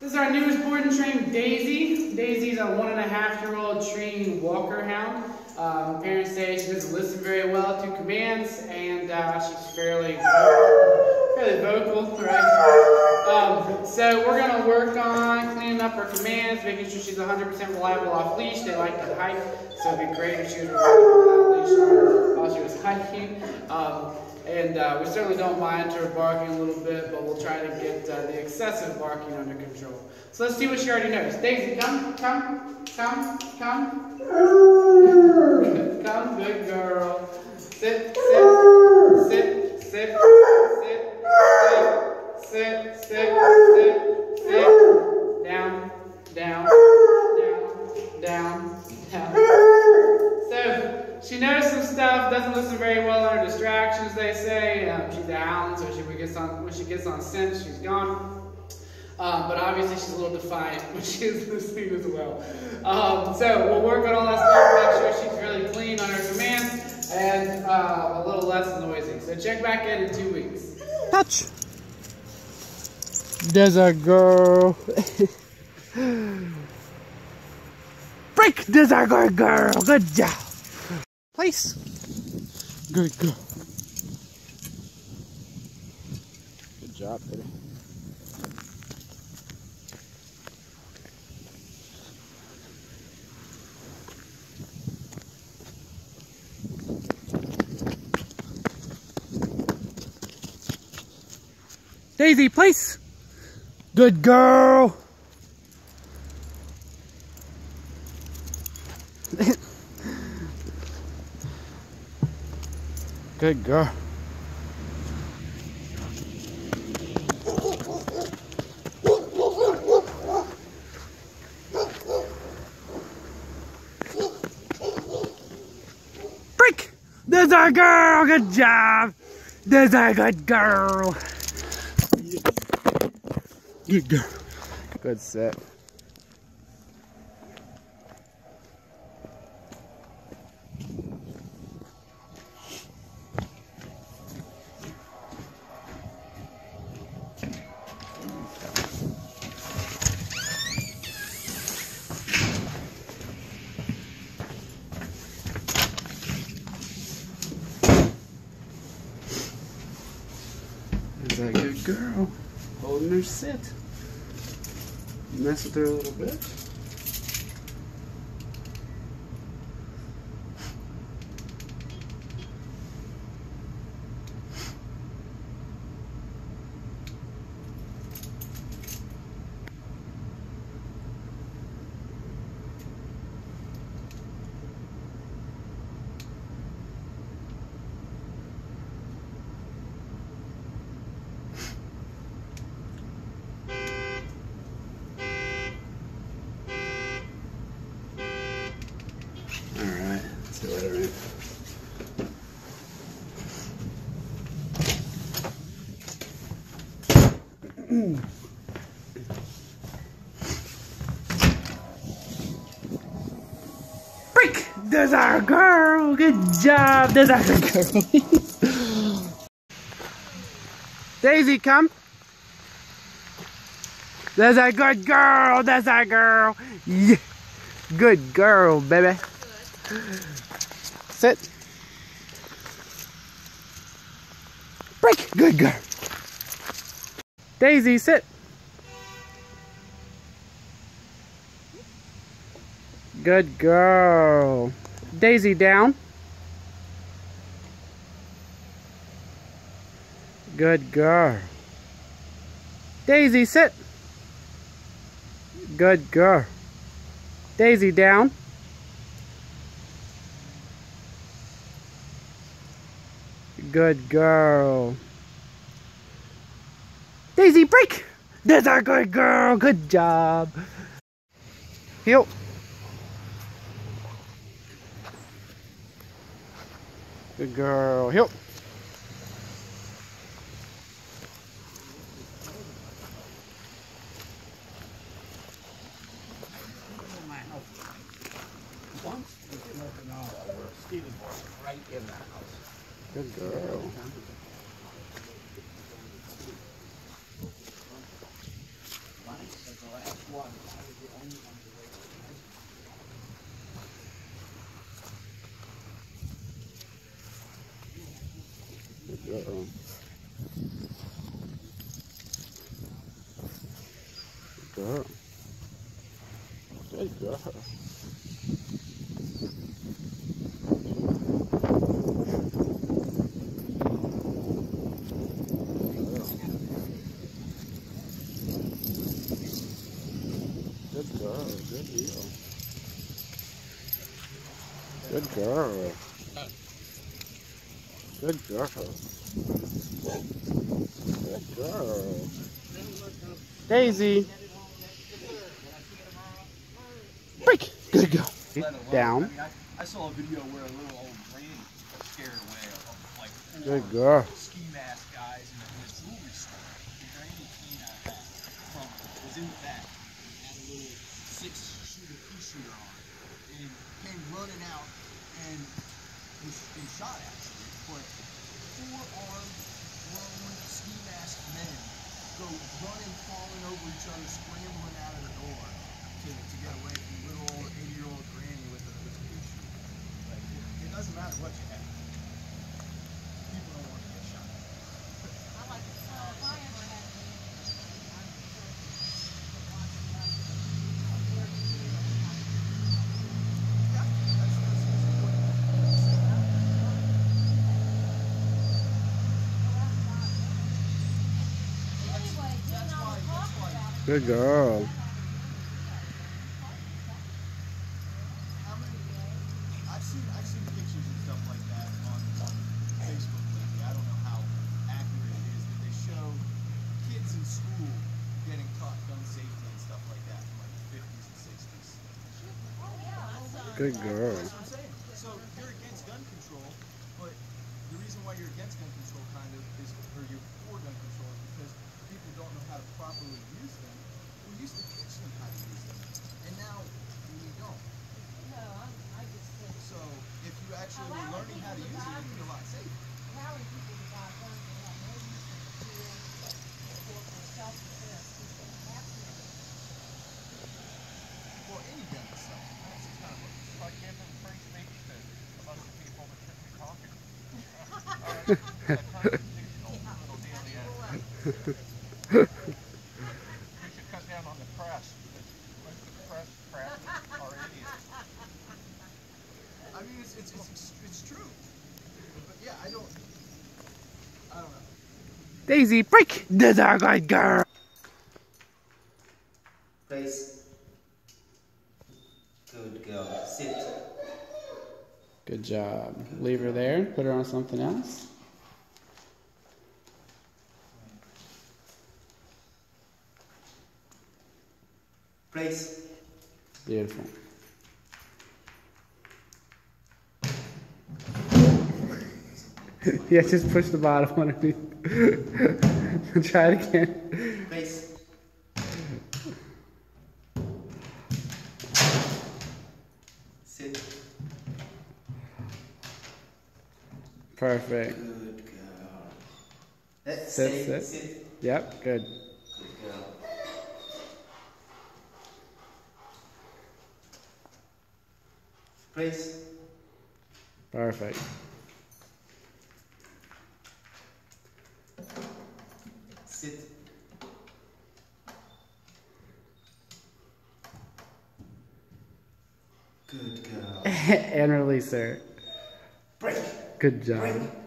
This is our newest board and train, Daisy. Daisy's a one and a half year old trained walker hound. Um, parents say she doesn't listen very well to commands, and uh, she's fairly fairly vocal, right? Um, so we're gonna work on cleaning up her commands, making sure she's 100% reliable off leash. They like to hike, so it'd be great if she was reliable without leash while she was hiking. Um, and uh, we certainly don't mind her barking a little bit, but we'll try to get uh, the excessive barking under control. So let's see what she already knows. Daisy, come, come, come, come. come, good girl. Sit, sit, sit, sit, sit, sit, sit, sit. Down, down, down, down, down. So she knows some stuff, doesn't listen very well under distractions, they say. Um, she's hound, so she, when, gets on, when she gets on scent, she's gone. Um, but obviously she's a little defiant when she is listening as well. Um, so we'll work on all that stuff, make sure she's really clean on her commands, and uh, a little less noisy. So check back in in two weeks. Touch. There's a girl. Break. There's a good girl. Good job. Place. Good girl. Good job, baby. Daisy, place. Good girl. Good girl. Break! There's our girl! Good job! There's our good girl! Good girl. Good set. Is that good girl? and they're sit. Mess with a little bit. Break! There's our girl! Good job! There's our girl! Daisy, come! There's a good girl! There's our girl! Yeah! Good girl, baby. Sit. Break. Good girl. Daisy, sit. Good girl. Daisy, down. Good girl. Daisy, sit. Good girl. Daisy, down. Good girl. Daisy, break! That's our good girl. Good job. Heel. Good girl. Heel. Good girl. Good girl. Good girl. Good girl. Good girl. Daisy. Girl. let Down. I, mean, I, I saw a video where a little old granny got scared away of like four Good girl. ski mask guys in a, jewelry store. The granny came out from was in the back, had a little six shooter pea shooter on, and came running out and was been shot actually. But four armed grown ski mask men go running, falling over each other, scrambling out of the door to, to get away from little old 80 year old granny with a, with a pea shooter. Like, it, it doesn't matter what you have. People don't want to get shot. Yeah, that's, that's, that's important. Good girl. How many? I've seen I've seen pictures and stuff like that on, on Facebook lately. I don't know how accurate it is, but they show kids in school getting taught gun safety and stuff like that from like the 50s and 60s. Good girl. That's what I'm saying. So you're against gun control, but the reason why you're against gun control kind of is, or you're for gun control is because people don't know how to properly use them. We used to teach them how to use them, and now we don't. So if you actually were learning how to use it, it'd be a lot safer. Well, any gun itself. That's kind of a Like giving free speech to a bunch of people that shouldn't be talking. We should cut down on the press. because Most of the press crap are idiots. I mean, it's, it's, it's, it's true. But yeah, I don't. I don't know. Daisy, break. That's our good girl. Place. Good girl. Sit. Good job. Leave her there. Put her on something else. Place. Beautiful. yeah, just push the bottom underneath. Try it again. Place. Sit. Perfect. Good girl. Let's Sit, sit. sit. Yep. Good Place. Perfect. Sit. Good girl. and release her. Break. Good job. Break.